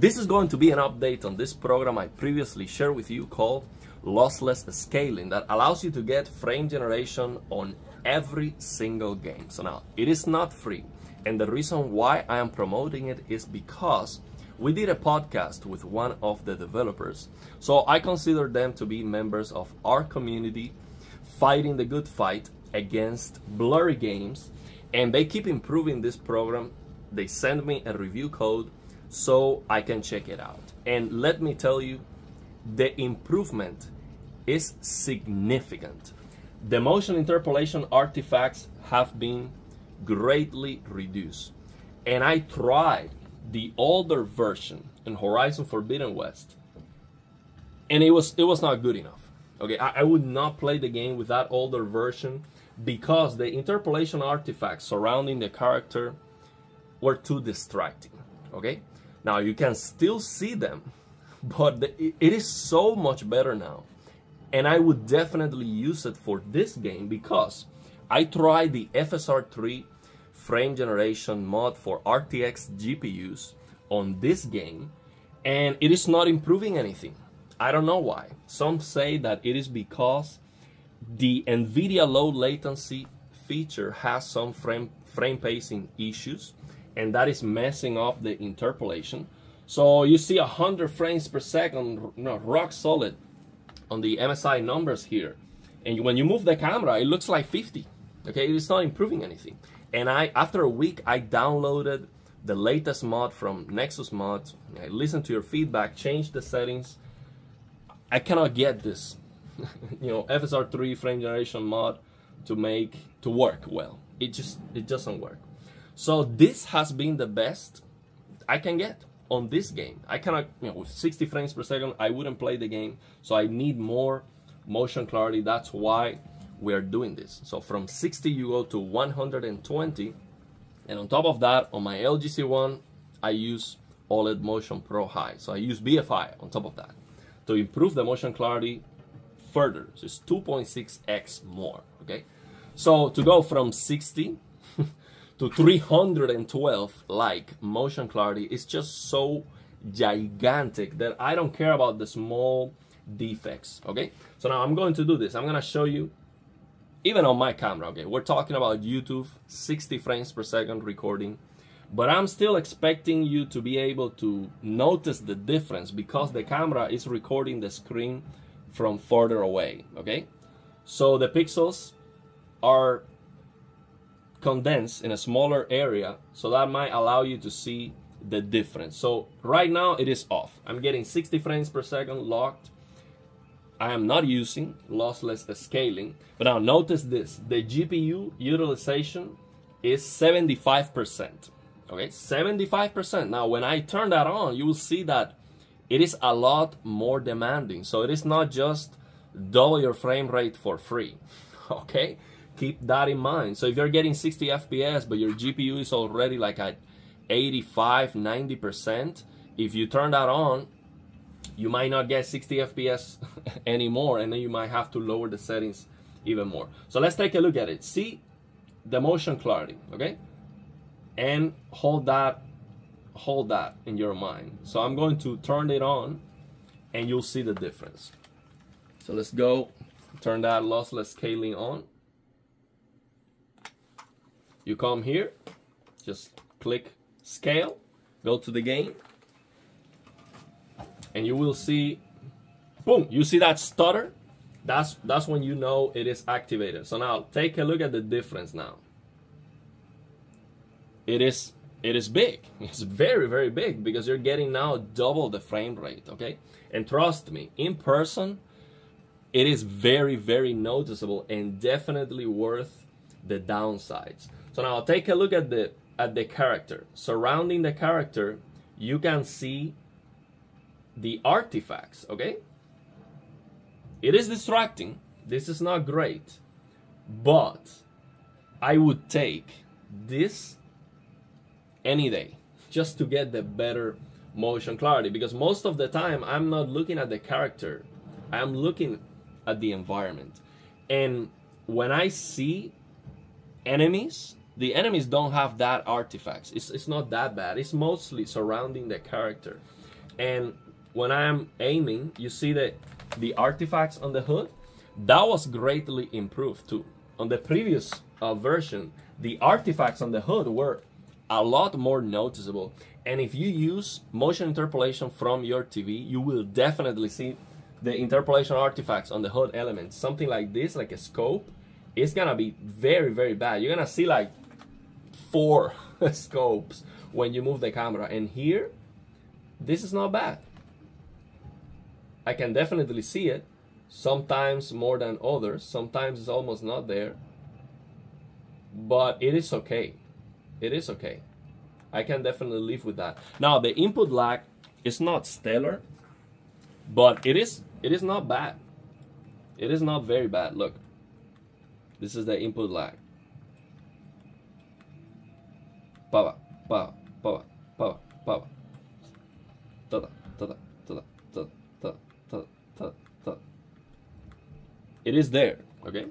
This is going to be an update on this program I previously shared with you called lossless scaling that allows you to get frame generation on every single game. So now, it is not free. And the reason why I am promoting it is because we did a podcast with one of the developers. So I consider them to be members of our community fighting the good fight against blurry games. And they keep improving this program. They send me a review code so I can check it out. And let me tell you, the improvement is significant. The motion interpolation artifacts have been greatly reduced. And I tried the older version in Horizon Forbidden West, and it was it was not good enough. Okay, I, I would not play the game with that older version because the interpolation artifacts surrounding the character were too distracting. Okay, now you can still see them, but the, it is so much better now. And I would definitely use it for this game because I tried the FSR3 frame generation mod for RTX GPUs on this game and it is not improving anything. I don't know why. Some say that it is because the NVIDIA low latency feature has some frame, frame pacing issues and that is messing up the interpolation. So you see 100 frames per second, rock solid on the MSI numbers here. And when you move the camera, it looks like 50. Okay, it's not improving anything. And I, after a week, I downloaded the latest mod from Nexus Mod. I listened to your feedback, changed the settings. I cannot get this, you know, FSR3 frame generation mod to make to work well. It just it doesn't work. So this has been the best I can get on this game. I cannot, you know, with 60 frames per second, I wouldn't play the game. So I need more motion clarity. That's why we are doing this. So from 60 you go to 120 and on top of that on my LG C1 I use OLED Motion Pro High. So I use BFI on top of that to improve the motion clarity further. So it's 2.6x more, okay? So to go from 60 to 312 like motion clarity is just so gigantic that I don't care about the small defects, okay? So now I'm going to do this. I'm gonna show you even on my camera, okay, we're talking about YouTube, 60 frames per second recording, but I'm still expecting you to be able to notice the difference because the camera is recording the screen from further away, okay? So the pixels are condensed in a smaller area, so that might allow you to see the difference. So right now it is off. I'm getting 60 frames per second locked, I am not using lossless scaling. But now notice this, the GPU utilization is 75%. Okay, 75%. Now when I turn that on, you will see that it is a lot more demanding. So it is not just double your frame rate for free. Okay, keep that in mind. So if you're getting 60 FPS, but your GPU is already like at 85, 90%, if you turn that on, you might not get 60 FPS anymore and then you might have to lower the settings even more. So let's take a look at it. See the motion clarity, okay? And hold that, hold that in your mind. So I'm going to turn it on and you'll see the difference. So let's go turn that lossless scaling on. You come here, just click scale, go to the game, and you will see, boom, you see that stutter? That's, that's when you know it is activated. So now take a look at the difference now. It is, it is big. It's very, very big because you're getting now double the frame rate, okay? And trust me, in person, it is very, very noticeable and definitely worth the downsides. So now take a look at the at the character. Surrounding the character, you can see the artifacts, okay? It is distracting. This is not great. But I would take this any day just to get the better motion clarity because most of the time I'm not looking at the character. I'm looking at the environment. And when I see enemies, the enemies don't have that artifacts. It's, it's not that bad. It's mostly surrounding the character. And when I'm aiming, you see that the artifacts on the hood, that was greatly improved too. On the previous uh, version, the artifacts on the hood were a lot more noticeable. And if you use motion interpolation from your TV, you will definitely see the interpolation artifacts on the hood elements. Something like this, like a scope, it's gonna be very, very bad. You're gonna see like four scopes when you move the camera. And here, this is not bad. I can definitely see it. Sometimes more than others. Sometimes it's almost not there. But it is okay. It is okay. I can definitely live with that. Now the input lag is not stellar, but it is it is not bad. It is not very bad. Look. This is the input lag. Ta-da, ta-da, ta-da, ta-da, ta-da, ta-da, ta-da, ta-da. It is there, okay?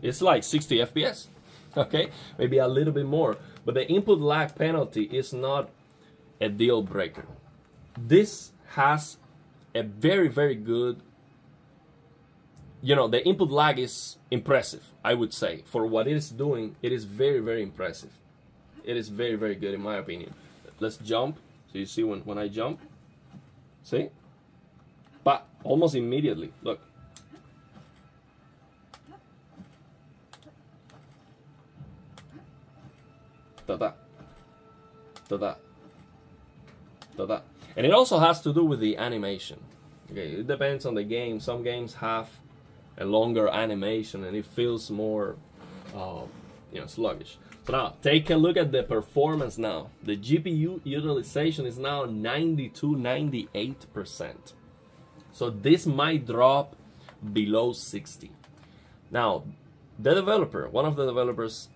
It's like 60 FPS, okay? Maybe a little bit more. But the input lag penalty is not a deal breaker. This has a very, very good, you know, the input lag is impressive, I would say. For what it is doing, it is very, very impressive. It is very, very good in my opinion. Let's jump. So you see when, when I jump, see? But almost immediately, look. Da-da. Da-da. Da-da. And it also has to do with the animation. Okay, it depends on the game. Some games have a longer animation and it feels more, uh, you know, sluggish. So now, uh, take a look at the performance now. The GPU utilization is now 92, 98%. So this might drop below 60. Now, the developer, one of the developers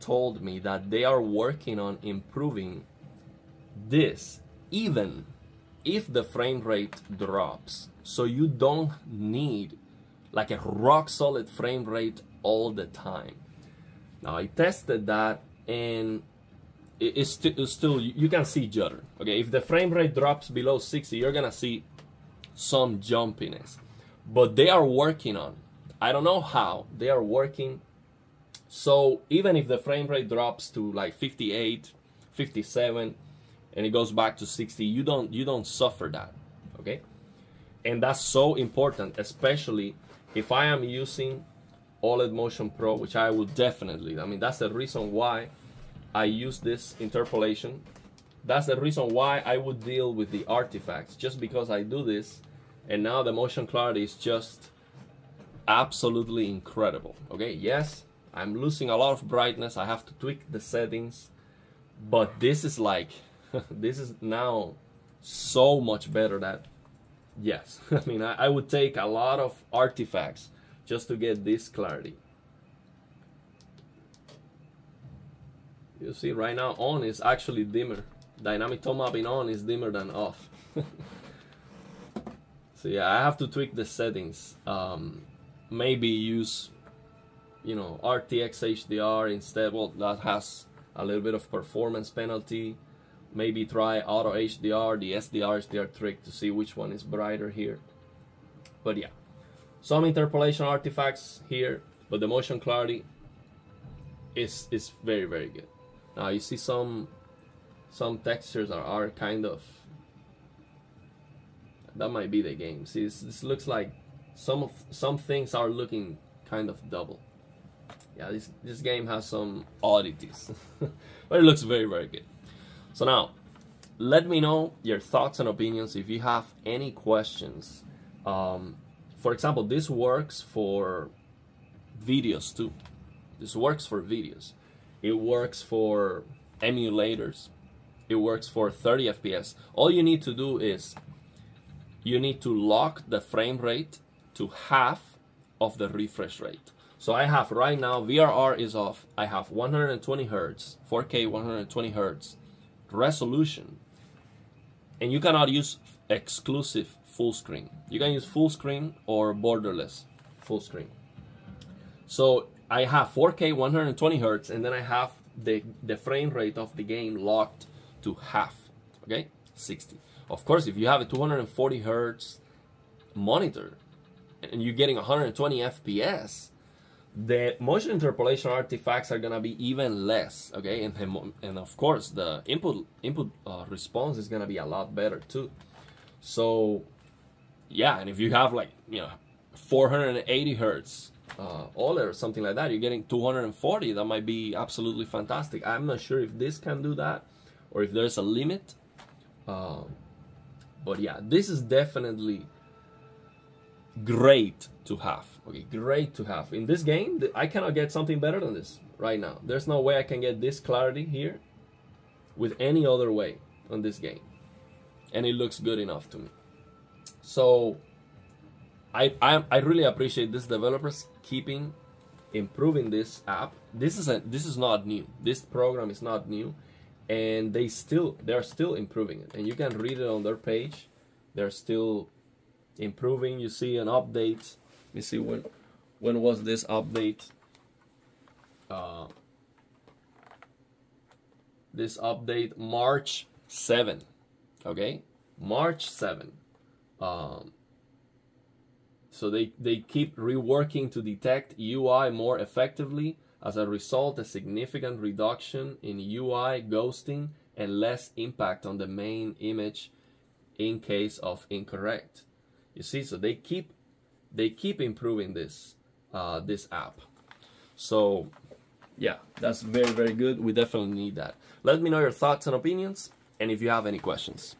told me that they are working on improving this even if the frame rate drops. So you don't need like a rock solid frame rate all the time. Now I tested that and it's, st it's still, you can see judder. Okay, if the frame rate drops below 60, you're gonna see some jumpiness. But they are working on, I don't know how, they are working. So even if the frame rate drops to like 58, 57, and it goes back to 60 you don't you don't suffer that okay and that's so important especially if I am using OLED Motion Pro which I will definitely I mean that's the reason why I use this interpolation. That's the reason why I would deal with the artifacts just because I do this and now the motion clarity is just absolutely incredible. Okay yes I'm losing a lot of brightness. I have to tweak the settings but this is like this is now so much better that yes i mean I, I, would take a lot of artifacts just to get this clarity. You see right now on is actually dimmer. Dynamic tone mapping on is dimmer than off. So yeah i have to tweak the settings. Um, maybe use you know rtx hdr instead. Well that has a little bit of performance penalty. Maybe try auto HDR, the SDR HDR trick to see which one is brighter here. But yeah, some interpolation artifacts here, but the motion clarity is is very very good. Now you see some some textures are, are kind of that might be the game. See this, this looks like some of some things are looking kind of double. Yeah, this this game has some oddities, but it looks very very good. So now, let me know your thoughts and opinions if you have any questions. Um, for example, this works for videos too. This works for videos. It works for emulators. It works for 30 FPS. All you need to do is you need to lock the frame rate to half of the refresh rate. So I have right now VRR is off. I have 120 hertz, 4K 120 hertz resolution and you cannot use exclusive full screen you can use full screen or borderless full screen so I have 4k 120 hertz and then I have the the frame rate of the game locked to half okay 60. Of course, if you have a 240 hertz monitor and you're getting 120 FPS, the motion interpolation artifacts are gonna be even less. Okay, and and of course the input input uh, response is gonna be a lot better too. So yeah, and if you have like you know 480 hertz uh, OLED or something like that, you're getting 240. That might be absolutely fantastic. I'm not sure if this can do that or if there's a limit. Uh, but yeah, this is definitely great to have. Okay, great to have. In this game, I cannot get something better than this right now. There's no way I can get this clarity here with any other way on this game. And it looks good enough to me. So I, I, I really appreciate these developers keeping improving this app. This is a this is not new. This program is not new, and they still they're still improving it. And you can read it on their page. They're still improving. You see an update. Let me see when when was this update. Uh, this update March 7 okay March 7 um, so they, they keep reworking to detect UI more effectively. As a result, a significant reduction in UI ghosting and less impact on the main image in case of incorrect. You see, so they keep they keep improving this uh, this app. So yeah, that's very very good. We definitely need that. Let me know your thoughts and opinions, and if you have any questions.